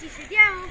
起时间哦。